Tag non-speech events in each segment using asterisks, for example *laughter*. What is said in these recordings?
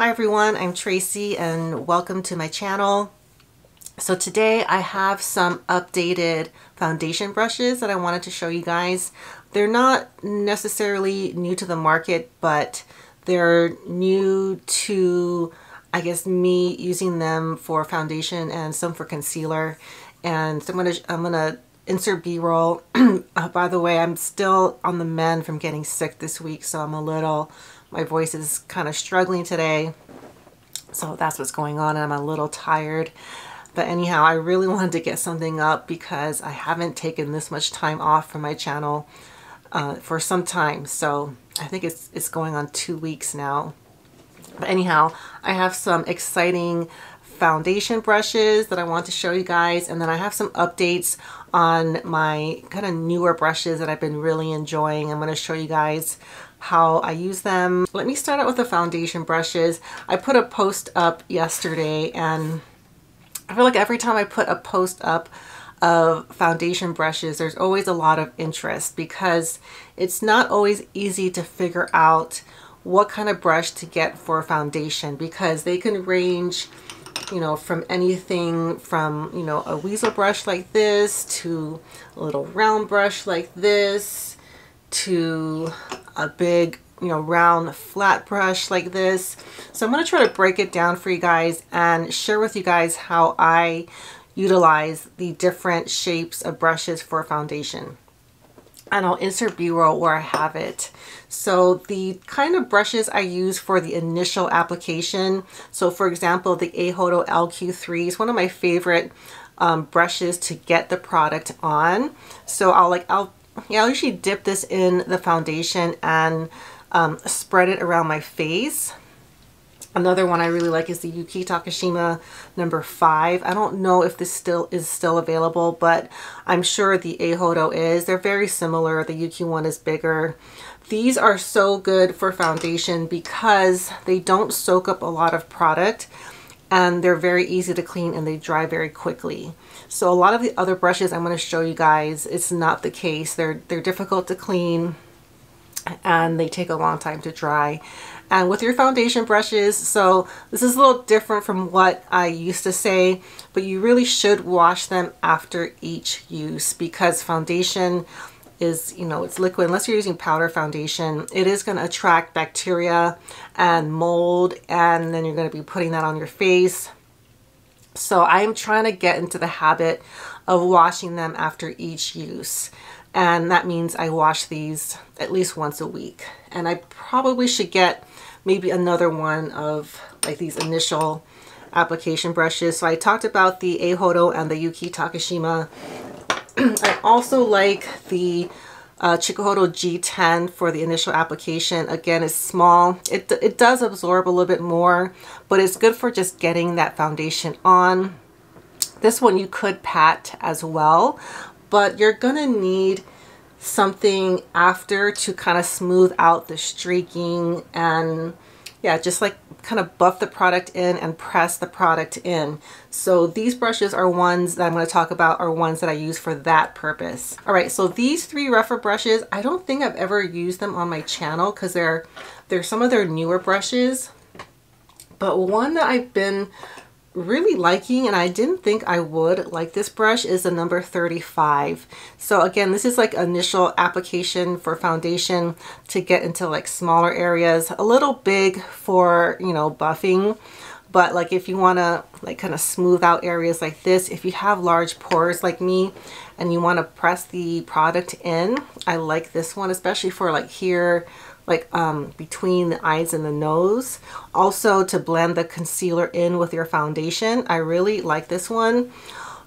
Hi everyone, I'm Tracy and welcome to my channel. So today I have some updated foundation brushes that I wanted to show you guys. They're not necessarily new to the market, but they're new to, I guess, me using them for foundation and some for concealer. And so I'm gonna, I'm gonna insert b-roll. *clears throat* uh, by the way, I'm still on the mend from getting sick this week, so I'm a little my voice is kind of struggling today. So that's what's going on I'm a little tired. But anyhow, I really *laughs* wanted to get something up because I haven't taken this much time off from my channel uh, for some time. So I think it's, it's going on two weeks now. But anyhow, I have some exciting foundation brushes that I want to show you guys. And then I have some updates on my kind of newer brushes that I've been really enjoying. I'm going to show you guys how I use them. Let me start out with the foundation brushes. I put a post up yesterday and I feel like every time I put a post up of foundation brushes, there's always a lot of interest because it's not always easy to figure out what kind of brush to get for foundation because they can range you know, from anything from, you know, a weasel brush like this to a little round brush like this to a big, you know, round flat brush like this. So I'm going to try to break it down for you guys and share with you guys how I utilize the different shapes of brushes for foundation. And I'll insert b-roll where I have it. So the kind of brushes I use for the initial application. So for example, the Eihodo LQ3 is one of my favorite um, brushes to get the product on. So I'll like, I'll yeah, I'll usually dip this in the foundation and um, spread it around my face. Another one I really like is the Yuki Takashima number five. I don't know if this still is still available, but I'm sure the Eihodo is. They're very similar. The Yuki one is bigger. These are so good for foundation because they don't soak up a lot of product and they're very easy to clean and they dry very quickly. So a lot of the other brushes I'm going to show you guys, it's not the case. They're, they're difficult to clean and they take a long time to dry. And with your foundation brushes, so this is a little different from what I used to say, but you really should wash them after each use because foundation is, you know, it's liquid. Unless you're using powder foundation, it is going to attract bacteria and mold, and then you're going to be putting that on your face. So I'm trying to get into the habit of washing them after each use. And that means I wash these at least once a week. And I probably should get maybe another one of like these initial application brushes. So I talked about the Eihodo and the Yuki Takashima *clears throat* I also like the uh, Chikuhodo G10 for the initial application. Again, it's small. It, it does absorb a little bit more, but it's good for just getting that foundation on. This one you could pat as well, but you're going to need something after to kind of smooth out the streaking and yeah, just like kind of buff the product in and press the product in. So these brushes are ones that I'm going to talk about are ones that I use for that purpose. All right, so these three Rephr brushes, I don't think I've ever used them on my channel because they're, they're some of their newer brushes. But one that I've been really liking and I didn't think I would like this brush is the number 35. So again, this is like initial application for foundation to get into like smaller areas, a little big for, you know, buffing. But like if you want to like kind of smooth out areas like this, if you have large pores like me and you want to press the product in, I like this one, especially for like here, like um, between the eyes and the nose. Also to blend the concealer in with your foundation. I really like this one.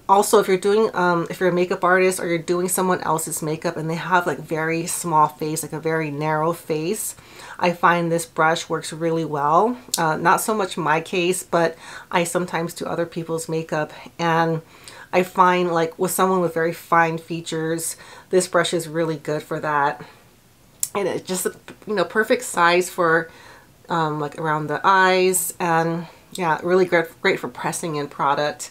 Also, if you're doing, um, if you're a makeup artist or you're doing someone else's makeup and they have like very small face, like a very narrow face, I find this brush works really well. Uh, not so much my case, but I sometimes do other people's makeup and I find like with someone with very fine features, this brush is really good for that and it's just you know perfect size for um, like around the eyes and yeah really great great for pressing in product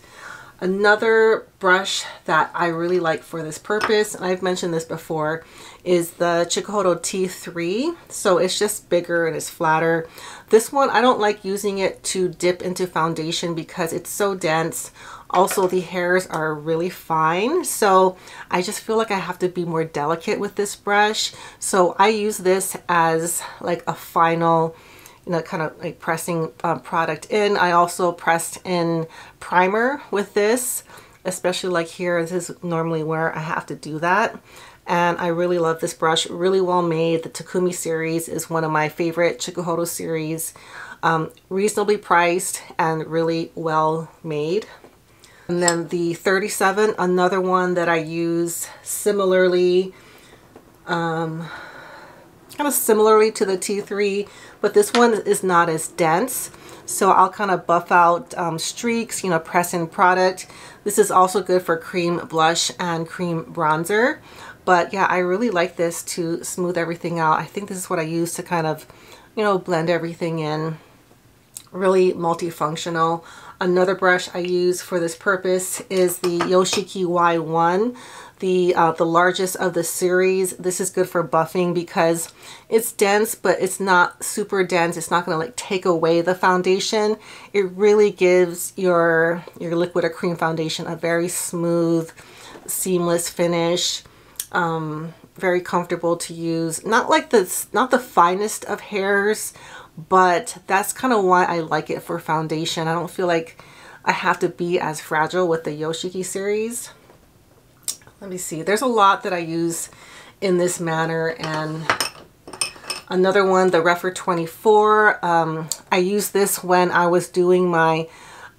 Another brush that I really like for this purpose, and I've mentioned this before, is the Chikuhodo T3. So it's just bigger and it's flatter. This one, I don't like using it to dip into foundation because it's so dense. Also, the hairs are really fine. So I just feel like I have to be more delicate with this brush. So I use this as like a final you know, kind of like pressing um, product in. I also pressed in primer with this, especially like here. This is normally where I have to do that. And I really love this brush, really well made. The Takumi series is one of my favorite Chikuhodo series. Um, reasonably priced and really well made. And then the 37, another one that I use similarly, um, kind of similarly to the T3, but this one is not as dense. So I'll kind of buff out um, streaks, you know, press in product. This is also good for cream blush and cream bronzer. But yeah, I really like this to smooth everything out. I think this is what I use to kind of, you know, blend everything in. Really multifunctional. Another brush I use for this purpose is the Yoshiki Y1 the uh, the largest of the series. This is good for buffing because it's dense, but it's not super dense. It's not going to like take away the foundation. It really gives your your liquid or cream foundation a very smooth, seamless finish. Um, very comfortable to use. Not like this, not the finest of hairs, but that's kind of why I like it for foundation. I don't feel like I have to be as fragile with the Yoshiki series let me see. There's a lot that I use in this manner and another one the Rephr 24 um, I used this when I was doing my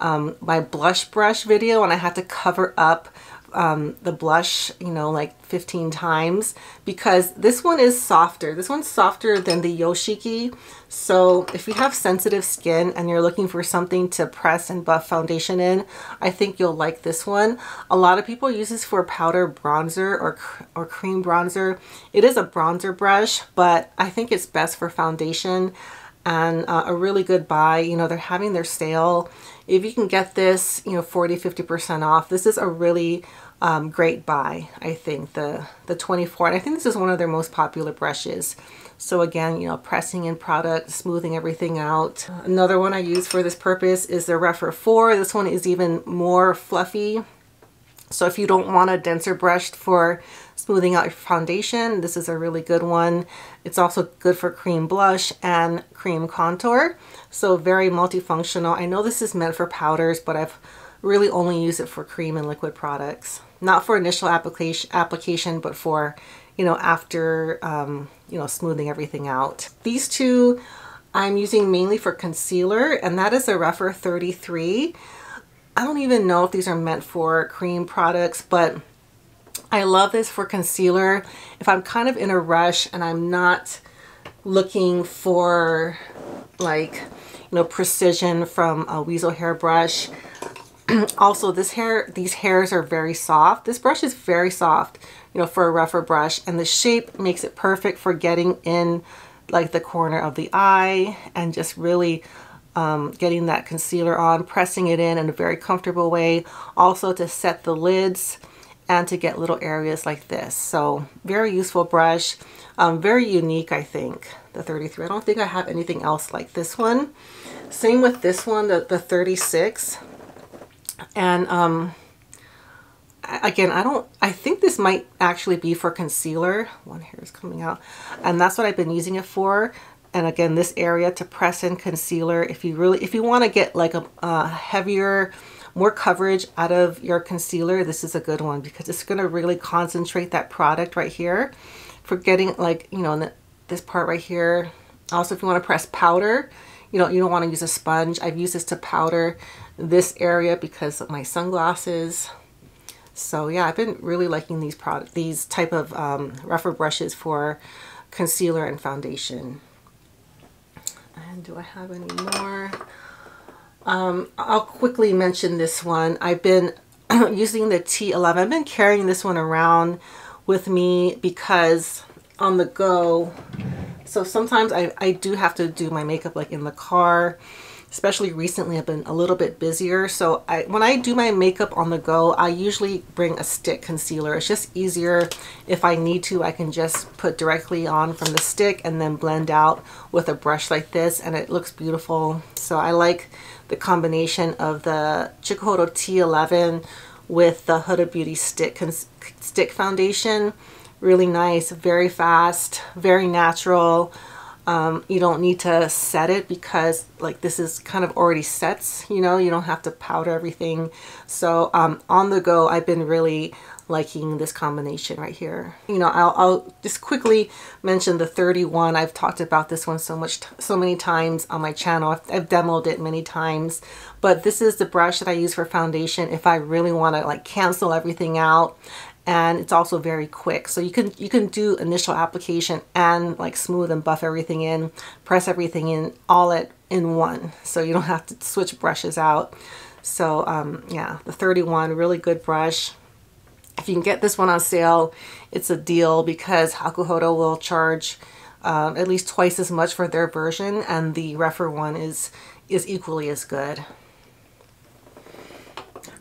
um, my blush brush video and I had to cover up um, the blush, you know, like 15 times because this one is softer. This one's softer than the Yoshiki. So if you have sensitive skin and you're looking for something to press and buff foundation in, I think you'll like this one. A lot of people use this for powder bronzer or, or cream bronzer. It is a bronzer brush, but I think it's best for foundation and uh, a really good buy. You know, they're having their sale. If you can get this, you know, 40, 50% off, this is a really um, great buy, I think, the, the 24. And I think this is one of their most popular brushes. So again, you know, pressing in product, smoothing everything out. Another one I use for this purpose is the Rephr 4. This one is even more fluffy. So if you don't want a denser brush for smoothing out your foundation, this is a really good one. It's also good for cream blush and cream contour. So very multifunctional. I know this is meant for powders, but I've really only use it for cream and liquid products not for initial application, application but for, you know, after, um, you know, smoothing everything out. These two I'm using mainly for concealer, and that is a Rephr 33. I don't even know if these are meant for cream products, but I love this for concealer. If I'm kind of in a rush and I'm not looking for like, you know, precision from a Weasel hairbrush, *clears throat* also this hair these hairs are very soft. This brush is very soft you know for a Rephr brush and the shape makes it perfect for getting in like the corner of the eye and just really um, getting that concealer on pressing it in in a very comfortable way. Also to set the lids and to get little areas like this. So very useful brush. Um, very unique I think the 33 I don't think I have anything else like this one. Same with this one the, the 36 and um, again, I don't, I think this might actually be for concealer. One hair is coming out. And that's what I've been using it for. And again, this area to press in concealer. If you really, if you want to get like a, a heavier, more coverage out of your concealer, this is a good one because it's going to really concentrate that product right here for getting like, you know, this part right here. Also, if you want to press powder, you know, you don't want to use a sponge. I've used this to powder this area because of my sunglasses. So yeah, I've been really liking these product, these type of um, Rephr brushes for concealer and foundation. And do I have any more? Um, I'll quickly mention this one. I've been *clears throat* using the T11. I've been carrying this one around with me because on the go, so sometimes I, I do have to do my makeup like in the car especially recently I've been a little bit busier. So I when I do my makeup on the go I usually bring a stick concealer. It's just easier if I need to. I can just put directly on from the stick and then blend out with a brush like this and it looks beautiful. So I like the combination of the Chikuhodo T11 with the Huda Beauty stick stick foundation. Really nice very fast very natural um, you don't need to set it because like this is kind of already sets, you know, you don't have to powder everything. So um, on the go, I've been really liking this combination right here. You know, I'll, I'll just quickly mention the 31. I've talked about this one so much, so many times on my channel. I've, I've demoed it many times, but this is the brush that I use for foundation if I really want to like cancel everything out and it's also very quick. So you can you can do initial application and like smooth and buff everything in press everything in all at in one. So you don't have to switch brushes out. So um, yeah the 31 really good brush. If you can get this one on sale it's a deal because Hakuhodo will charge um, at least twice as much for their version and the Rephr one is is equally as good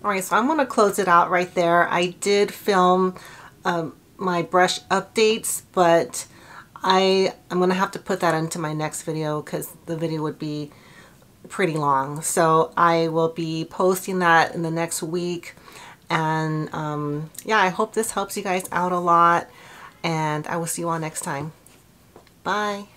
all right, so I'm to close it out right there. I did film um, my brush updates, but I, I'm to have to put that into my next video because the video would be pretty long. So I will be posting that in the next week. And um, yeah, I hope this helps you guys out a lot. And I will see you all next time. Bye.